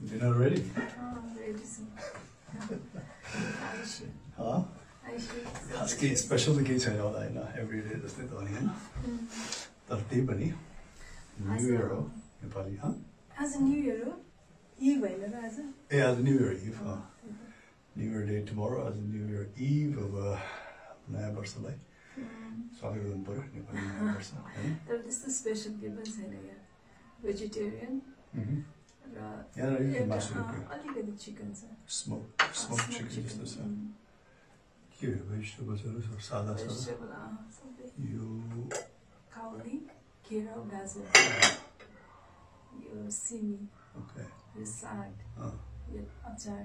Dinner ready? खास केही special त केही छैन होला होइन एभ्री डे जस्तै त भने होइन तर त्यही पनि न्यु इयर हो नेपाली हँ आज न्यु इयर हो इभ होइन र आज ए आज new year eve new year day tomorrow आज न्यु इयर इभ अब नयाँ वर्षलाई स्वागत गर्नु पऱ्यो नेपाली नयाँ वर्ष होइन तर त्यस्तो स्पेसल के पनि छैन यहाँ भेजिटेरियन मह्म। र यहाँनिर एउटा, मासुहरू अँ, के? अलिकति चिकन छ स्मोक स्मोक चिकन जस्तो छ के हो भेजिटेबल्सहरू सब सादा छ यो काउली केरा गाजर यो सिमी ओके यो साग यो अचार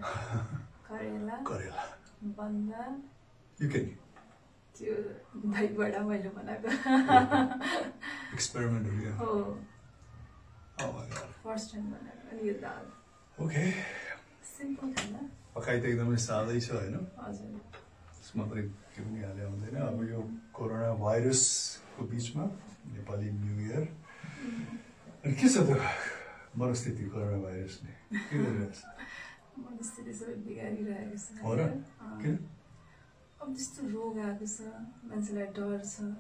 करेला करेला बन्दा यो के नि त्यो दहीबाट मैले बनाएको एक्सपेरिमेन्टहरू हो. फर्स्ट टाइम बनाएको अनि यो दाल ओके सिम्पल खाना पकाइ त एकदमै सादै छ होइन हजुर यसमा त के पनि हाले हुँदैन अब यो कोरोना भाइरसको बिचमा नेपाली न्यु इयर अनि के छ त मनस्थिति कोरोना भाइरसले के गरिरहेछ मनस्थिति सबै बिगारिरहेको छ हो र? अँ। किन अब त्यस्तो रोग आएको छ मान्छेलाई डर छ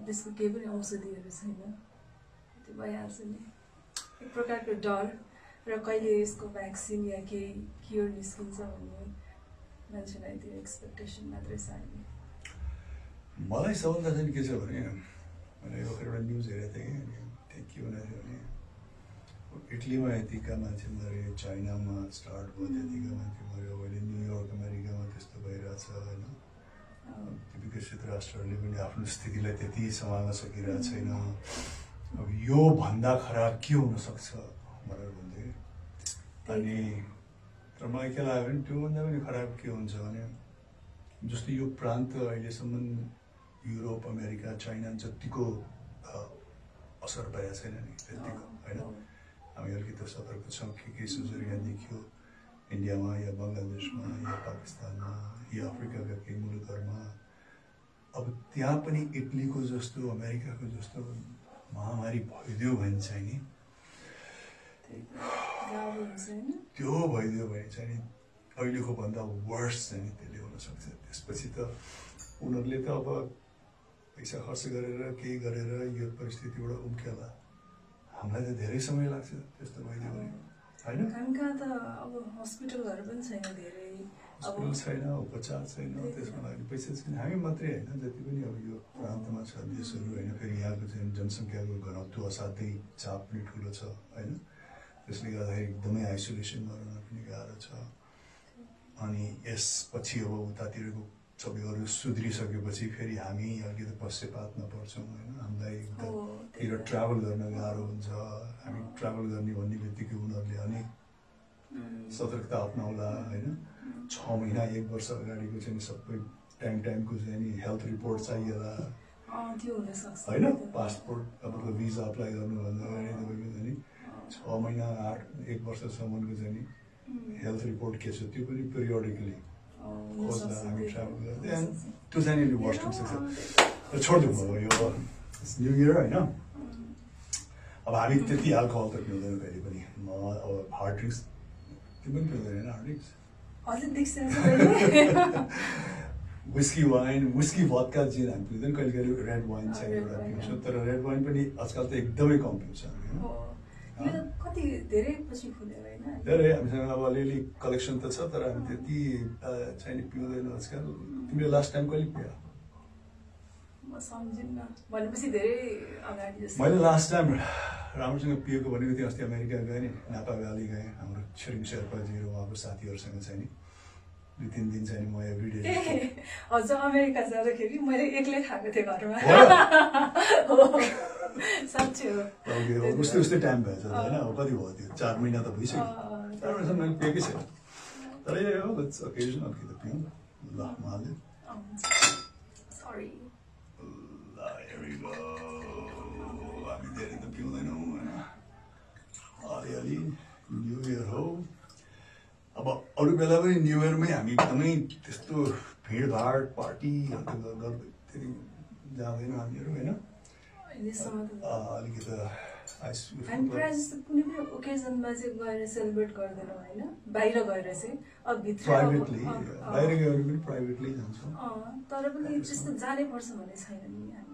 त्यसको केही पनि औषधिहरू छैन त्यो भइहाल्छ नि एक प्रकारको डर र कहिले यसको भ्याक्सिन या केही क्योर निस्किन्छ भन्ने मान्छेलाई त्यो एक्सपेक्टेसन मात्रै छ अहिले। मलाई सबभन्दा चाहिँ के छ भने मैले भर्खर एउटा न्युज हेरेको थिएँ कि त्यहाँ के भनेको थियो भने इटलीमा यतिका मान्छे मरे चाइनामा स्टार्ट भयो त्यतिका मान्छे मऱ्यो अहिले न्युयोर्क अमेरिकामा त्यस्तो भइरहेछ होइन। विकसित राष्ट्रहरूले पनि आफ्नो स्थितिलाई त्यति सम्हाल्न सकिरहेको छैन। अब यो भन्दा खराब के हुनसक्छ भनेर भन्दै अनि तर मलाई के लाग्यो भने त्योभन्दा पनि खराब के हुन्छ भने जस्तो यो प्रान्त अहिलेसम्म युरोप अमेरिका चाइना जतिको असर भएको छैन नि त्यतिको होइन? हामी अलिकति सतर्क छौँ के केसहरू यहाँ देखियो। इन्डियामा या बङ्गलादेशमा या पाकिस्तानमा या अफ्रिकाका केही मुलुकहरूमा। अब त्यहाँ पनि इटलीको जस्तो अमेरिकाको जस्तो महामारी भइदियो भने चाहिँ नि त्यो भइदियो भने चाहिँ नि अहिलेको भन्दा वर्स चाहिँ नि त्यसले हुनसक्छ त्यसपछि त उनीहरूले त अब पैसा खर्च गरेर केही गरेर यो परिस्थितिबाट उम्केला। हामीलाई त धेरै समय लाग्छ त्यस्तो भइदियो भने। होइन? पनि छैन उपचार छैन त्यसमा लागि पैसा छैन। हामी मात्रै होइन जति पनि अब यो प्रान्तमा छ देशहरू होइन फेरि यहाँको चाहिँ जनसङ्ख्याको घनत्व असाध्यै चाप पनि ठुलो छ होइन? त्यसले गर्दाखेरि एकदमै आइसोलेसनमा रहन पनि गाह्रो छ। अनि यसपछि अब उतातिरको सबैहरू सुध्रिसकेपछि फेरि हामी अलिकति पश्चातापमा पर्छौँ होइन? हामीलाई हो त्यही तिर त। ट्राभल गर्न गाह्रो हुन्छ। हामी ट्राभल गर्ने भन्ने बित्तिकै उनीहरूले अनेक सतर्कता अप्नाउला होइन? छ महिना एक वर्ष अगाडिको चाहिँ सबै टाइम टाइमको चाहिँ नि हेल्थ रिपोर्ट चाहिएला। होइन। पासपोर्ट अब भिजा अप्लाई गर्नुभन्दा अगाडि तपाईँको चाहिँ नि छ महिना आठ एक वर्षसम्मको चाहिँ नि हेल्थ रिपोर्ट के छ त्यो पनि पिरियोडिकली खोज्दा हामी। ट्राभल गर्दा। त्यो चाहिँ नि वर्स्ट हुनसक्छ छोडिदिउँ अब यो न्यु इयर होइन? अब हामी त्यति अल्कोहल त पिउँदैन कहिले पनि। म अब हार्ड ड्रिङ्क्स त्यो पनि पिउँदैन होइन? Hard drinks? Whisky wine whisky vodka gin हामी पिउँदैन कहिले कहिले रेड वाइन चाहिँ एउटा पिउँछौँ। तर रेड वाइन पनि आजकल त एकदमै कम पिउँछ धेरै हामीसँग अब अलिअलि कलेक्सन त छ तर हामी त्यति चाहिँ पिउँदैन आजकल। तिमीले लास्ट टाइम कहिले पियो म सम्झिन्न भनेपछि धेरै अगाडि जस्तो मैले लास्ट टाइम राम्रोसँग पिएको भनेको थिएँ अस्ति अमेरिका गएँ नि नापा भ्याली गएँ हाम्रो छिरिङ शेर्पाजी र उहाँको साथीहरूसँग चाहिँ नि दुई तिन दिन चाहिँ म एभ्री डे ए, हजुर अमेरिका जाँदाखेरि मैले एक्लै खाएको थिएँ घरमा। साँच्चै हो। उस्तै उस्तै टाइम भएछ होइन? अब कति भयो त्यो? चार महिना त भइसक्यो। महिनासम्म मैले पिएकै छैन। तर यही हो ओकेजनल कि त पिउँ ल अँ, sorry low. I'll be dead at the अब अरू बेला पनि न्यु इयरमै हामी एकदमै त्यस्तो भिडभाड पार्टीहरू गर्दै जाँदैन हामीहरू होइन अलिकति हामी प्रायः जस्तो कुनै पनि ओकेजनमा चाहिँ गएर सेलिब्रेट गर्दैनौँ होइन बाहिर गएर चाहिँ प्राइभेटली बाहिर गएर पनि तर पनि त्यस्तो जानै पर्छ भन्ने छैन नि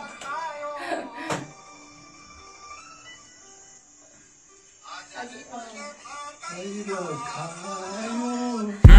我的心在慢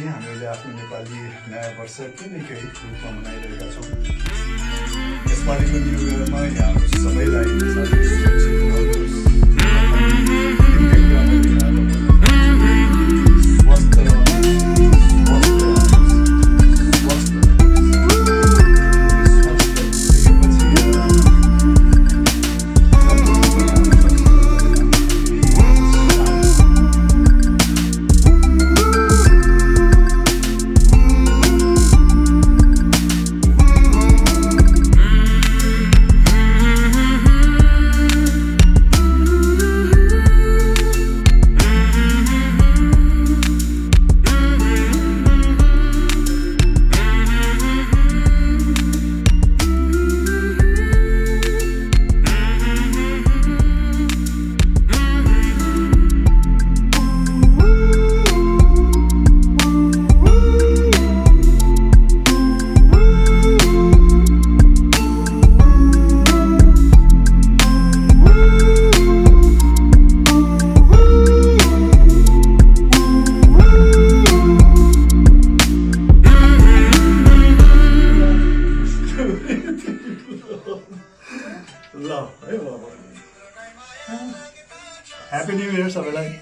पनि हामीले आफ्नो नेपाली नयाँ वर्ष केही केही रूपमा मनाइरहेका छौँ। यसपालिको न्यु इयरमा यहाँ सबैलाई Bienvenidos a Belay.